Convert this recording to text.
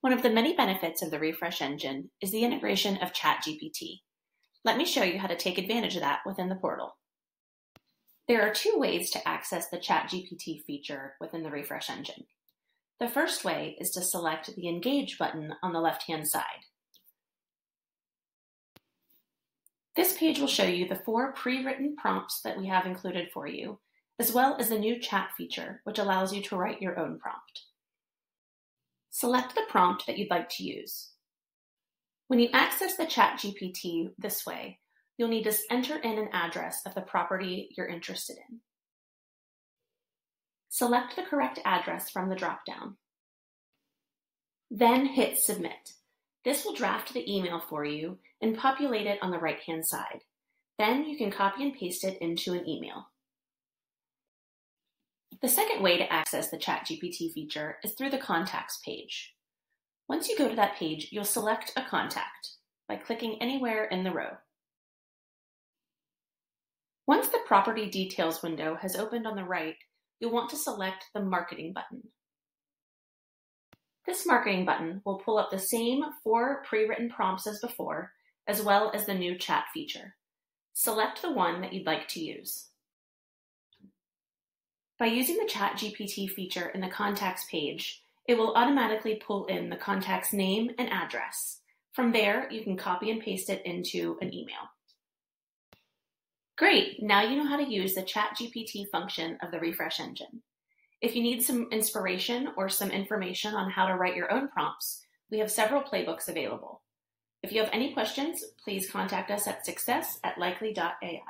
One of the many benefits of the Refresh engine is the integration of ChatGPT. Let me show you how to take advantage of that within the portal. There are two ways to access the ChatGPT feature within the Refresh engine. The first way is to select the Engage button on the left-hand side. This page will show you the four pre-written prompts that we have included for you, as well as the new chat feature, which allows you to write your own prompt. Select the prompt that you'd like to use. When you access the ChatGPT this way, you'll need to enter in an address of the property you're interested in. Select the correct address from the dropdown. Then hit Submit. This will draft the email for you and populate it on the right-hand side. Then you can copy and paste it into an email. The second way to access the ChatGPT feature is through the Contacts page. Once you go to that page, you'll select a contact by clicking anywhere in the row. Once the Property Details window has opened on the right, you'll want to select the Marketing button. This marketing button will pull up the same four pre-written prompts as before, as well as the new chat feature. Select the one that you'd like to use. By using the ChatGPT feature in the Contacts page, it will automatically pull in the contact's name and address. From there, you can copy and paste it into an email. Great, now you know how to use the ChatGPT function of the Refresh engine. If you need some inspiration or some information on how to write your own prompts, we have several playbooks available. If you have any questions, please contact us at success at likely.ai.